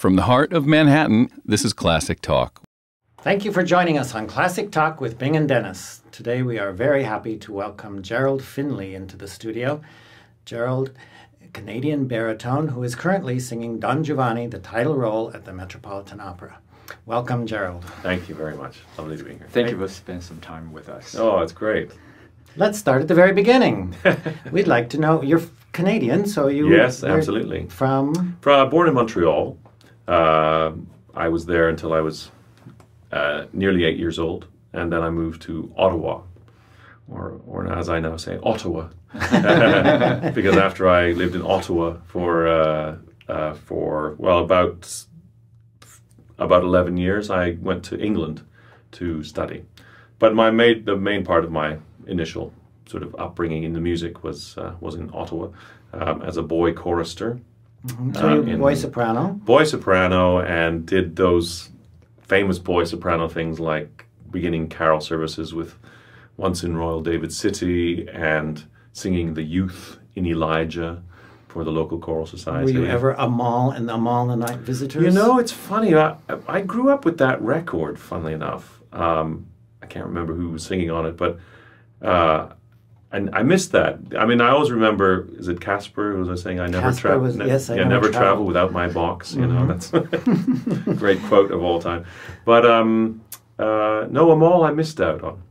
From the heart of Manhattan, this is Classic Talk. Thank you for joining us on Classic Talk with Bing and Dennis. Today we are very happy to welcome Gerald Finley into the studio. Gerald, Canadian baritone who is currently singing Don Giovanni, the title role at the Metropolitan Opera. Welcome, Gerald. Thank you very much. Lovely to be here. Thank you for spending some time with us. Oh, it's great. Let's start at the very beginning. We'd like to know you're Canadian, so you Yes, absolutely. from From, born in Montreal. Uh, I was there until I was uh, nearly eight years old, and then I moved to Ottawa, or, or as I now say, Ottawa, because after I lived in Ottawa for uh, uh, for well about about eleven years, I went to England to study. But my main, the main part of my initial sort of upbringing in the music was uh, was in Ottawa um, as a boy chorister so you in- boy soprano. boy soprano and did those famous boy soprano things like beginning carol services with Once in Royal David City and singing the youth in Elijah for the local choral society. Were you ever Amahl and Amahl and the Night Visitors? You know, it's funny. I, I grew up with that record, funnily enough. Um, I can't remember who was singing on it, but uh, and I missed that. I mean, I always remember. Is it Kaspar who was saying, "I never Kaspar travel"? was- yes, I yeah, never never travel. travel without my box. You know, that's a great quote of all time. But um, uh, no, Amahl, I missed out on.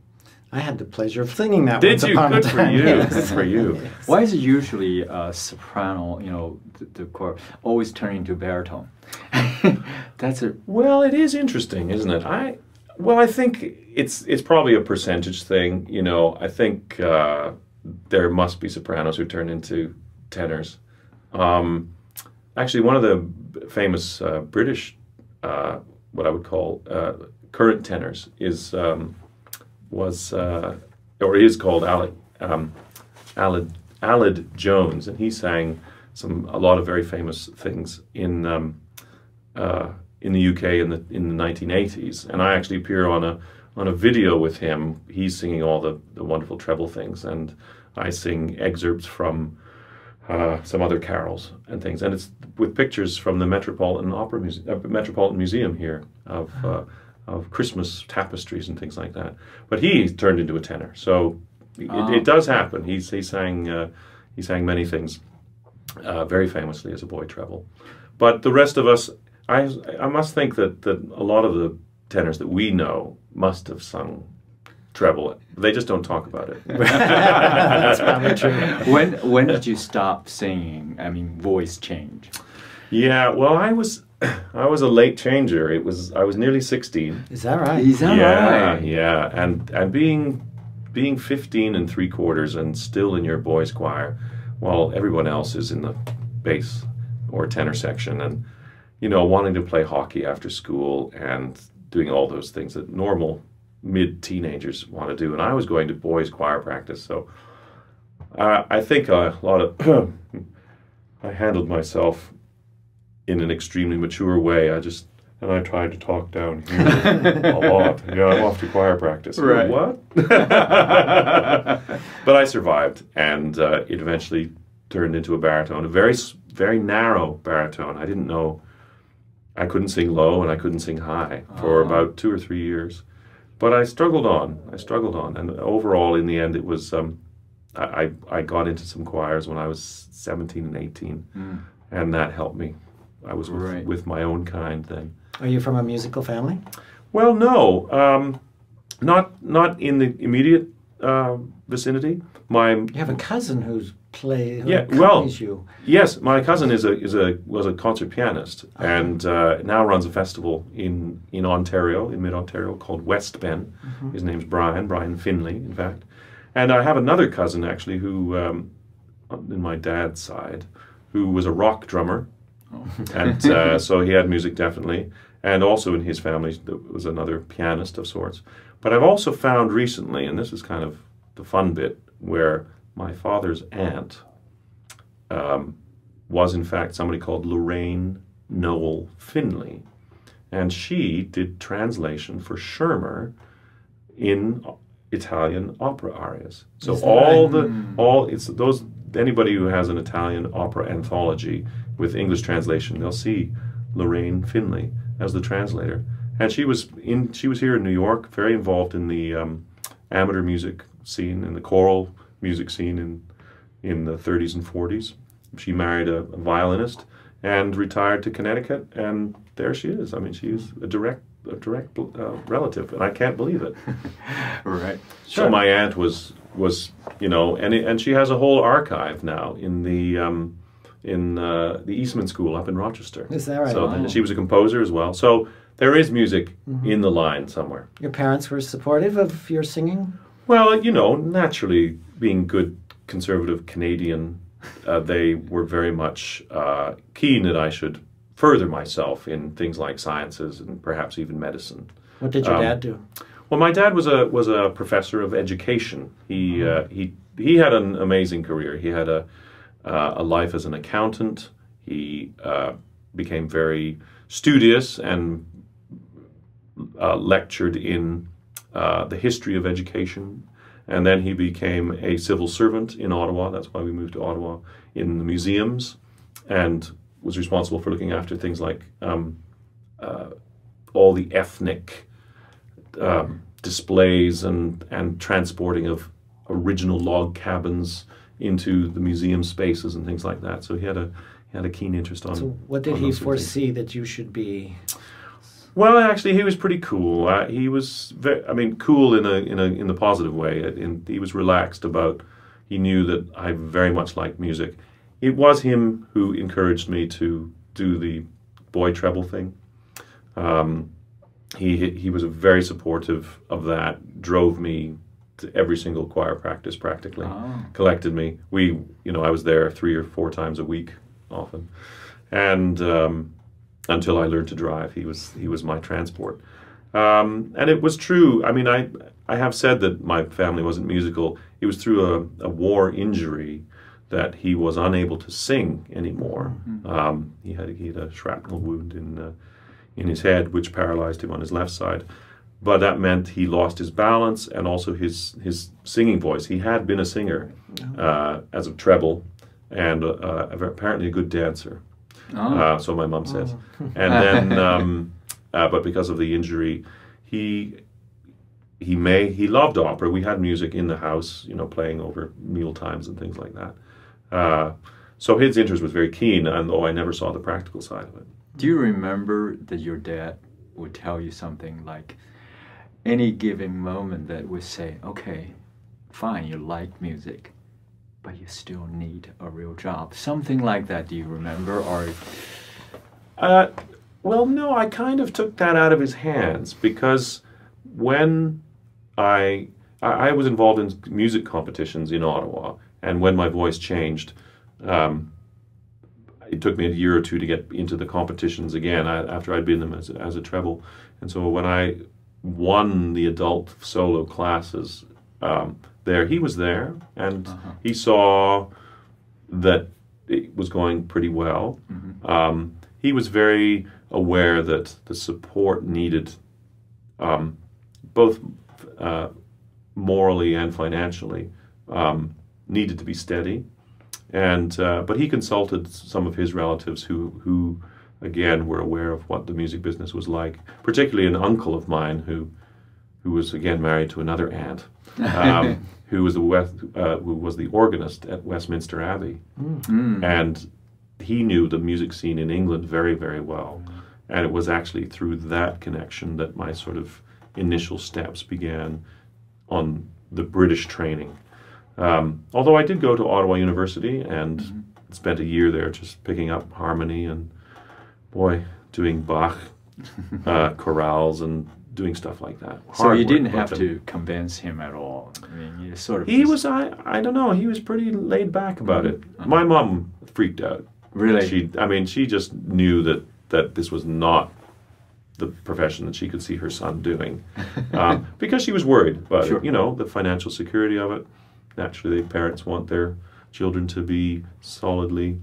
I had the pleasure of singing that Did once you? upon Good a for you. yes. Good for you. Why is it usually uh, soprano, you know, the, the chord, always turning to baritone? That's it. Well, it is interesting, isn't it? I well, I think it's it's probably a percentage thing. You know, I think uh, there must be sopranos who turn into tenors. Um, actually, one of the famous uh, British, uh, what I would call uh, current tenors, is um, was uh, or is called Alec um, Aled Aled Jones, and he sang some a lot of very famous things in. Um, uh, in the UK in the in the 1980s, and I actually appear on a on a video with him. He's singing all the, the wonderful treble things, and I sing excerpts from uh, some other carols and things, and it's with pictures from the Metropolitan Opera Muse- uh, Metropolitan Museum here of uh, of Christmas tapestries and things like that. But he turned into a tenor, so it, Ah. it does happen. He's he sang uh, he sang many things uh, very famously as a boy treble. But the rest of us, I, I must think that, that a lot of the tenors that we know must have sung treble. They just don't talk about it. That's probably true. when when did you stop singing? I mean, voice change. yeah, well, I was I was a late changer. It was I was nearly sixteen. Is that right? Is that yeah, right? yeah, and and being being fifteen and three quarters and still in your boys' choir, while everyone else is in the bass or tenor section, and you know wanting to play hockey after school and doing all those things that normal mid teenagers want to do, and I was going to boys' choir practice, so uh, I think a lot of I handled myself in an extremely mature way. I just and I tried to talk down here a lot. Yeah, I'm off to choir practice. Right. What? but I survived, and uh, it eventually turned into a baritone, a very very narrow baritone. I didn't know I couldn't sing low and I couldn't sing high for Ah. about two or three years. But I struggled on. I struggled on, and overall, in the end, it was. Um, I, I I got into some choirs when I was seventeen and eighteen, Mm. and that helped me. I was with, Right. with my own kind then. Are you from a musical family? Well, no, um, not not in the immediate uh, vicinity. My You have a cousin who's play who Yeah, well- you. yes, my cousin is a is a was a concert pianist and uh, now runs a festival in in Ontario, in mid Ontario, called Westben. His name's Brian Brian Finley, in fact. And I have another cousin actually who, um, in my dad's side, who was a rock drummer, and uh, so he had music definitely. And also in his family there was another pianist of sorts. But I've also found recently, and this is kind of the fun bit, where my father's aunt um, was in fact somebody called Lorraine Noel Finley, and she did translation for Schirmer in Italian opera arias. So all the all it's those anybody who has an Italian opera anthology with English translation, they'll see Lorraine Finley as the translator, and she was in. She was here in New York, very involved in the um, amateur music scene and the choral music scene in in the 30s and 40s. She married a, a violinist and retired to Connecticut, and there she is. I mean, she is a direct a direct uh, relative, and I can't believe it. Right. So my aunt was was you know, and it, and she has a whole archive now in the um, in uh, the Eastman School up in Rochester. Is that right? So Wow. she was a composer as well. So there is music in the line somewhere. Your parents were supportive of your singing? Well, you know, naturally, being good conservative Canadian, uh, they were very much uh, keen that I should further myself in things like sciences and perhaps even medicine. What did your Um, dad do? Well, my dad was a was a professor of education. He uh, he he had an amazing career. He had a uh, a life as an accountant. He uh, became very studious and uh, lectured in uh, the history of education. And then he became a civil servant in Ottawa. That's why we moved to Ottawa in the museums, and was responsible for looking after things like um, uh, all the ethnic um, displays and and transporting of original log cabins into the museum spaces and things like that. So he had a he had a keen interest on. So what did he of things. foresee that you should be? Well, actually, he was pretty cool. Uh, he was, very, I mean, cool in a in a in the positive way. In, he was relaxed about. He knew that I very much liked music. It was him who encouraged me to do the boy treble thing. Um, he he was very supportive of that. Drove me to every single choir practice practically. Oh. Collected me. We, you know, I was there three or four times a week, often, and. Um, until I learned to drive. He was he was my transport, um, and it was true. I mean, I I have said that my family wasn't musical. It was through a, a war injury that he was unable to sing anymore. Um, he had he had a shrapnel wound in uh, in his head, which paralyzed him on his left side. But that meant he lost his balance and also his his singing voice. He had been a singer uh, as a treble, and uh, apparently a good dancer. Oh. Uh, so my mom says. And then, um, uh, but because of the injury, he he may he loved opera. We had music in the house, you know, playing over meal times and things like that. Uh, so his interest was very keen, and though I never saw the practical side of it. Do you remember that your dad would tell you something like any given moment that would say, okay, fine, you like music, but you still need a real job? Something like that, do you remember? Or Uh, well, no, I kind of took that out of his hands because when I I was involved in music competitions in Ottawa, and when my voice changed, um, it took me a year or two to get into the competitions again I, after I'd been in them as as a treble. And so when I won the adult solo classes um, there, he was there, and he saw that it was going pretty well. Um, he was very aware that the support needed, um, both uh, morally and financially, um, needed to be steady. And uh, but he consulted some of his relatives who who again were aware of what the music business was like, particularly an uncle of mine who who was again married to another aunt. Um, who was the West, uh, who was the organist at Westminster Abbey, and he knew the music scene in England very, very well. And it was actually through that connection that my sort of initial steps began on the British training. Um, although I did go to Ottawa University and spent a year there just picking up harmony and, boy, doing Bach uh, chorales and doing stuff like that. so Hard you didn't have to convince him at all. I mean, you sort of He was I I don't know. He was pretty laid back about it. My mom freaked out. really She I mean she just knew that that this was not the profession that she could see her son doing um, because she was worried about Sure. it. You know the financial security of it. Naturally, parents want their children to be solidly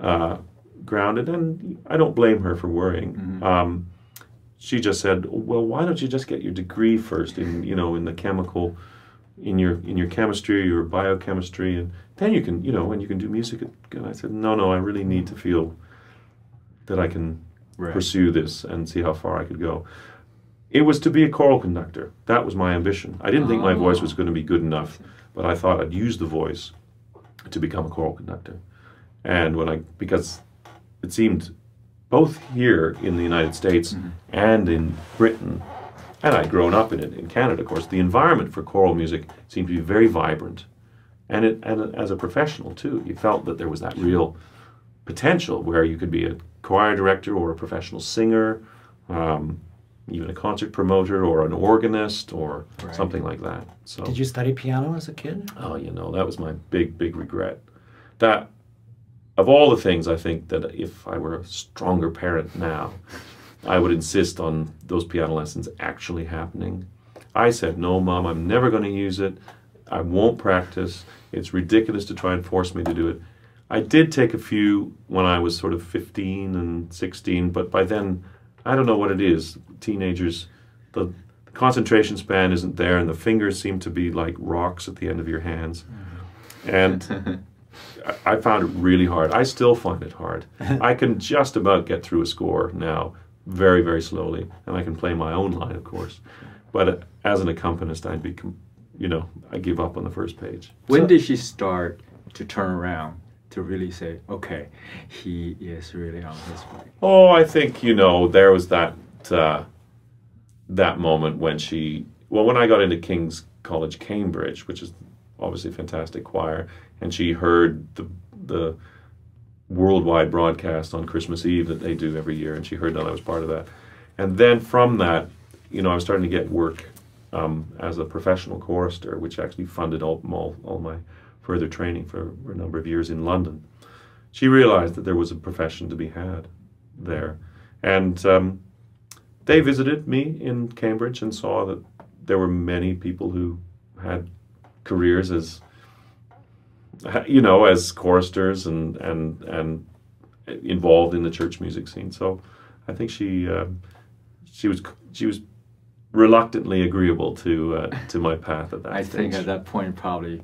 uh, grounded, and I don't blame her for worrying. Um, she just said, "Well, why don't you just get your degree first in you know in the chemical, in your in your chemistry or biochemistry, and then you can you know and you can do music." And I said, "No, no, I really need to feel that I can Right. pursue this and see how far I could go. It was to be a choral conductor. That was my ambition. I didn't think my voice was ah. going to be good enough, but I thought I'd use the voice to become a choral conductor. And when I, because it seemed both here in the United States and in Britain, and I'd grown up in it in Canada, of course, the environment for choral music seemed to be very vibrant. And, it, and as a professional, too, you felt that there was that real potential where you could be a choir director or a professional singer, um, even a concert promoter or an organist or Right. something like that. So, Did you study piano as a kid? oh, you know, that was my big, big regret. That, of all the things, I think that if I were a stronger parent now, I would insist on those piano lessons actually happening. I said, no, mom, I'm never going to use it. I won't practice. It's ridiculous to try and force me to do it. I did take a few when I was sort of 15 and 16, but by then, I don't know what it is. Teenagers, the, concentration span isn't there, and the fingers seem to be like rocks at the end of your hands. And I- I found it really hard. I still find it hard. I can just about get through a score now, very, very slowly, and I can play my own line, of course. But uh, as an accompanist, I'd be, you know, I give up on the first page. When So- did she start to turn around to really say, okay, he is really on his way? Oh, I think you know there was that uh, that moment when she. Well, when I got into King's College, Cambridge, which is obviously fantastic choir, and she heard the the worldwide broadcast on Christmas Eve that they do every year, and she heard that I was part of that, and then from that, you know, I was starting to get work um, as a professional chorister, which actually funded all, all all my further training for a number of years in London. She realized that there was a profession to be had there. And um, they visited me in Cambridge and saw that there were many people who had careers as, you know, as choristers and and and involved in the church music scene. So I think she um she was she was reluctantly agreeable to uh, to my path at that I stage. think at that point, probably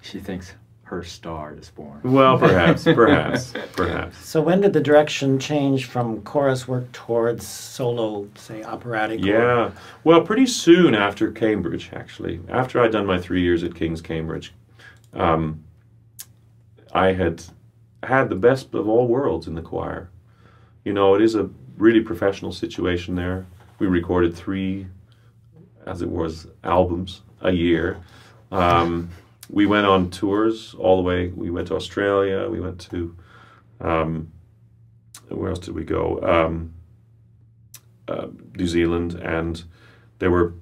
she thinks her star is born. well, perhaps, perhaps, perhaps. So when did the direction change from chorus work towards solo, say operatic? or- Yeah. Well, pretty soon after Cambridge, actually, after I'd done my three years at King's Cambridge, um, I had had the best of all worlds in the choir. You know, it is a really professional situation there. We recorded three, as it was, albums a year. Um, we went on tours all the way. We went to Australia. We went to, um, where else did we go? Um, uh, New Zealand, and there were,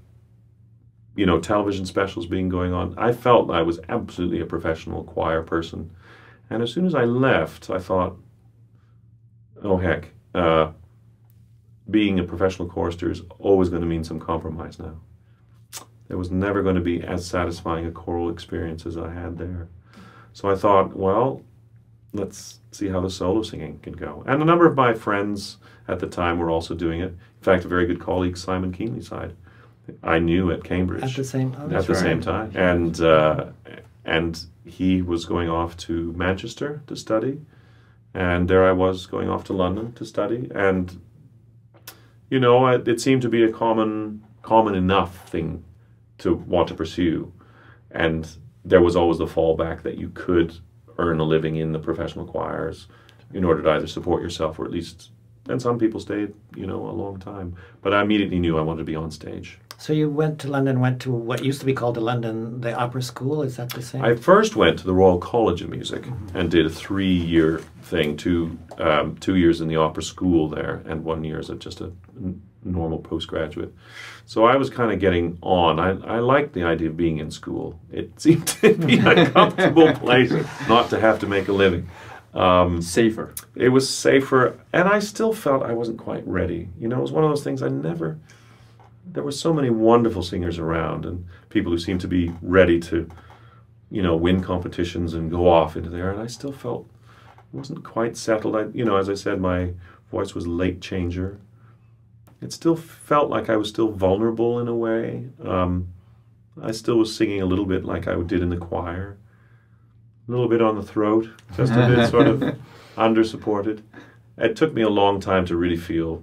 you know, television specials being going on. I felt I was absolutely a professional choir person, and as soon as I left, I thought, oh heck, uh, being a professional chorister is always going to mean some compromise now. There was never going to be as satisfying a choral experience as I had there. So I thought, well, let's see how the solo singing can go. And a number of my friends at the time were also doing it. In fact, a very good colleague, Simon Keenlyside, I knew at Cambridge At the same oh, at the right. same time, and uh, and he was going off to Manchester to study, and there I was going off to London to study, and you know, it, it seemed to be a common common enough thing to want to pursue, and there was always the fallback that you could earn a living in the professional choirs in order to either support yourself or at least. And some people stayed, you know, a long time. But I immediately knew I wanted to be on stage. So you went to London, went to what used to be called the London, the opera school. Is that the same? I first went to the Royal College of Music and did a three-year thing, two um, two years in the opera school there, and one year as a, just a normal postgraduate. So I was kind of getting on. I, I liked the idea of being in school. It seemed to be a comfortable place not to have to make a living. Um, Safer. it was safer, and I still felt I wasn't quite ready. You know, it was one of those things I never. There were so many wonderful singers around, and people who seemed to be ready to, you know, win competitions and go off into there, and I still felt wasn't quite settled. I, you know, as I said, my voice was late changer. It still felt like I was still vulnerable in a way. Um, I still was singing a little bit like I did in the choir, a little bit on the throat, just a bit sort of under supported. it took me a long time to really feel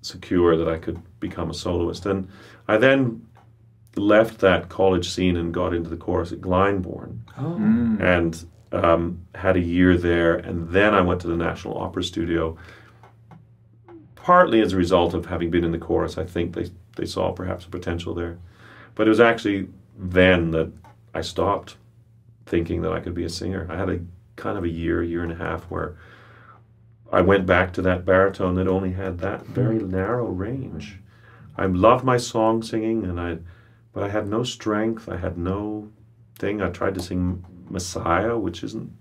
secure that I could become a soloist. And I then left that college scene and got into the chorus at Glyndebourne Oh. and um, had a year there. And then I went to the National Opera Studio, partly as a result of having been in the chorus. I think they, they saw perhaps a potential there. But it was actually then that I stopped thinking that I could be a singer. I had a kind of a year, year and a half where I went back to that baritone that only had that very hmm. narrow range. I loved my song singing, and I, but I had no strength. I had no thing. I tried to sing Messiah, which isn't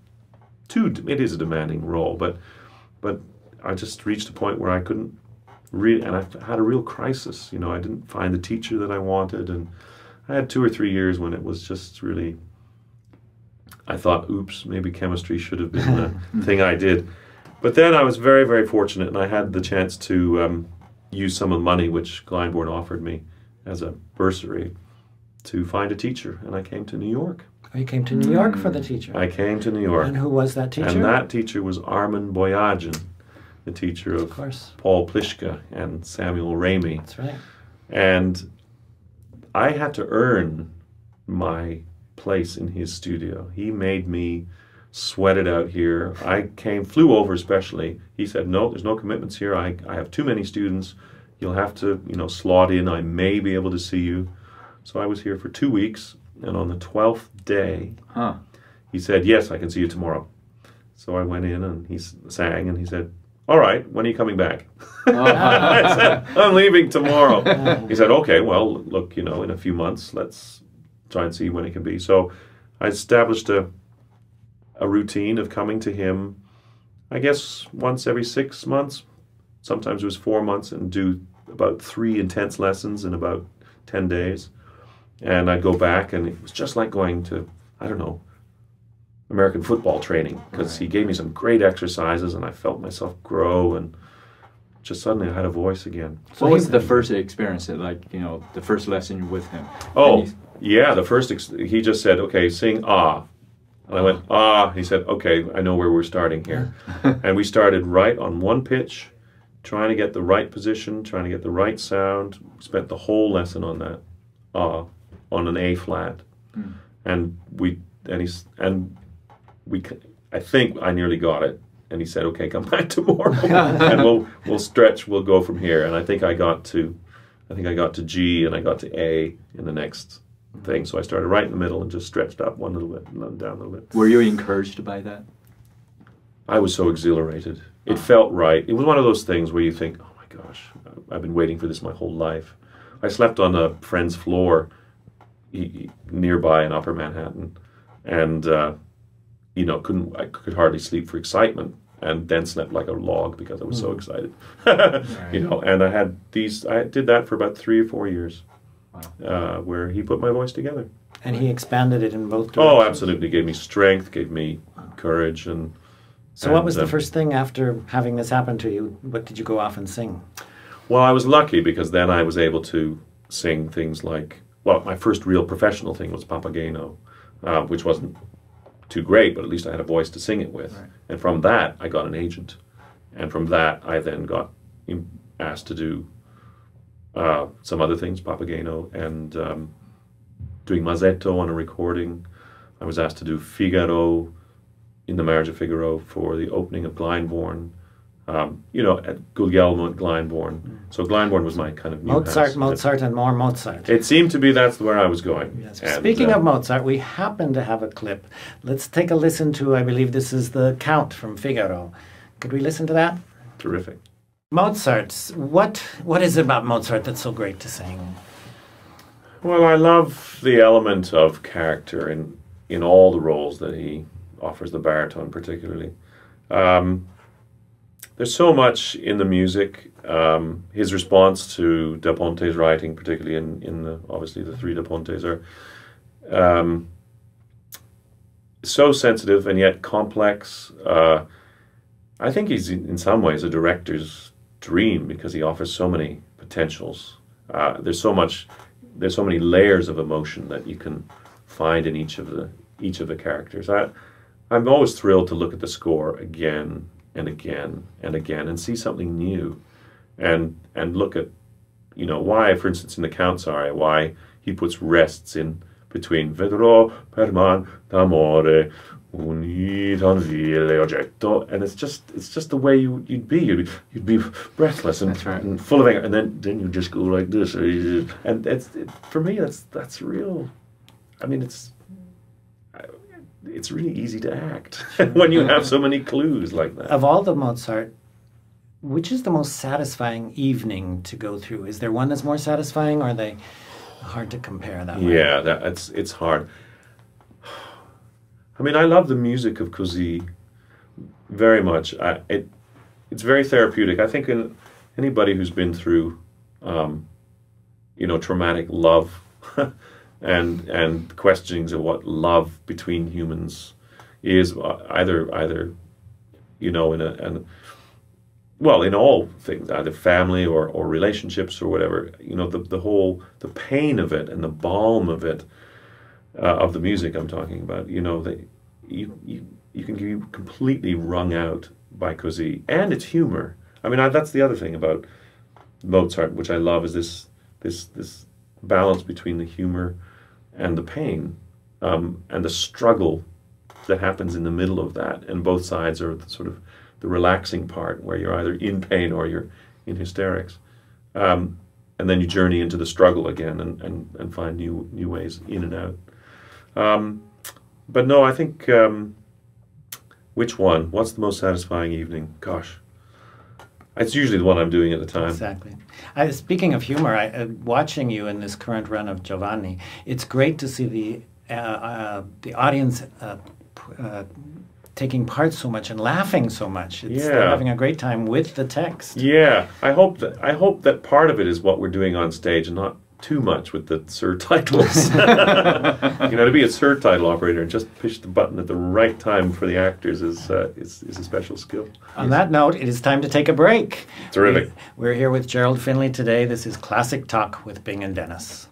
too. It is a demanding role, but, but I just reached a point where I couldn't read, and I had a real crisis. You know, I didn't find the teacher that I wanted, and I had two or three years when it was just really. I thought, oops, maybe chemistry should have been the thing I did. But then I was very, very fortunate, and I had the chance to um, use some of the money which Glyndebourne offered me as a bursary to find a teacher, and I came to New York. Oh, you came to New York for the teacher. I came to New York, And who was that teacher? and that teacher was Armin Boyajian, the teacher of of course. Paul Plishka and Samuel Ramey. That's right. And I had to earn my place in his studio. He made me sweat it out here. I came, flew over especially. He said, No, there's no commitments here. I, I have too many students. You'll have to, you know, slot in. I may be able to see you. So I was here for two weeks. And on the 12th day, Huh. he said, Yes, I can see you tomorrow. So I went in and he sang and he said, All right, when are you coming back? I said, I'm leaving tomorrow. he said, Okay, well, look, you know, in a few months, let's try and see when it can be. So I established a, a routine of coming to him, I guess, once every six months. Sometimes it was four months and do about three intense lessons in about 10 days. And I'd go back, and it was just like going to, I don't know, American football training because he gave me some great exercises and I felt myself grow and just suddenly I had a voice again. what he- was the first experience, that, like, you know, the first lesson with him? Oh, yeah, the first, ex- he just said, okay, sing ah. And I went, ah. He said, okay, I know where we're starting here. and we started right on one pitch, trying to get the right position, trying to get the right sound. Spent the whole lesson on that, ah, on an A flat. And we, and he's, and we, c- I think I nearly got it. And he said, okay, come back tomorrow and we'll, we'll stretch, we'll go from here. And I think I got to, I think I got to G and I got to A in the next thing. So I started right in the middle and just stretched up one little bit and then down a little bit. Were you encouraged by that? I was so exhilarated. It felt right. It was one of those things where you think, oh my gosh, I've been waiting for this my whole life. I slept on a friend's floor he- he- nearby in Upper Manhattan, and uh, you know couldn't I could hardly sleep for excitement, and then slept like a log because I was so excited. You know, and I had these. I did that for about three or four years, uh, where he put my voice together. And he expanded it in both directions. Oh, absolutely, gave me strength, gave me courage, and So, what was And, the um, first thing after having this happen to you? What did you go off and sing? Well, I was lucky because then I was able to sing things like, well, my first real professional thing was Papageno, uh, which wasn't too great, but at least I had a voice to sing it with. And from that, I got an agent. And from that, I then got asked to do uh, some other things, Papageno, and um, doing Masetto on a recording. I was asked to do Figaro in the Marriage of Figaro for the opening of Glyndebourne. Um, you know, at Guglielmo at Glyndebourne. So Glyndebourne was my kind of new Mozart, house. Mozart, and more Mozart. It seemed to be that's where I was going. Yes. And, Speaking uh, of Mozart, we happen to have a clip. Let's take a listen to, I believe this is the Count from Figaro. Could we listen to that? terrific. Mozart, what, what is it about Mozart that's so great to sing? Well, I love the element of character in in all the roles that he offers the baritone, particularly. Um, there's so much in the music. Um, his response to Da Ponte's writing, particularly in in the obviously the three Da Pontes are um, so sensitive and yet complex. Uh, I think he's in some ways a director's dream because he offers so many potentials. Uh, there's so much there's so many layers of emotion that you can find in each of the each of the characters. I I'm always thrilled to look at the score again and again and again and see something new, and and look at, you know, why, for instance, in the Count's aria, why he puts rests in between vedrò per man d'amore unitan vile oggetto, and it's just it's just the way you, you'd be. You'd be, you'd be breathless and, right. and full of anger, and then then you just go like this, and it's it, for me that's that's real. I mean, it's it's really easy to act when you have so many clues like that. Of all the Mozart, which is the most satisfying evening to go through? Is there one that's more satisfying, or are they hard to compare that way? Yeah, that, it's it's hard. I mean, I love the music of Così very much. I, it it's very therapeutic. I think in anybody who's been through, um, you know, traumatic love, and and questionings of what love between humans is, uh, either either, you know, in a and well, in all things, either family or, or relationships or whatever, you know, the, the whole, the pain of it and the balm of it, uh, of the music I'm talking about, you know, that you, you, you can be completely wrung out by Così and its humor. I mean, I, that's the other thing about Mozart, which I love, is this, this, this balance between the humor and the pain um, and the struggle that happens in the middle of that. And both sides are sort of the relaxing part where you're either in pain or you're in hysterics. Um, and then you journey into the struggle again and, and, and find new new ways in and out. Um, but no, I think um, which one? What's the most satisfying evening? Gosh, it's usually the one I'm doing at the time. Exactly. I, speaking of humor, I, uh, watching you in this current run of Giovanni, it's great to see the uh, uh, the audience uh, p- uh, taking part so much and laughing so much. It's, They're Yeah. having a great time with the text. Yeah, I hope that I hope that part of it is what we're doing on stage and not too much with the surtitles. you know, to be a surtitle operator and just push the button at the right time for the actors is uh, is, is a special skill. On that note, it is time to take a break. Terrific. We- We're here with Gerald Finley today. This is Classic Talk with Bing and Dennis.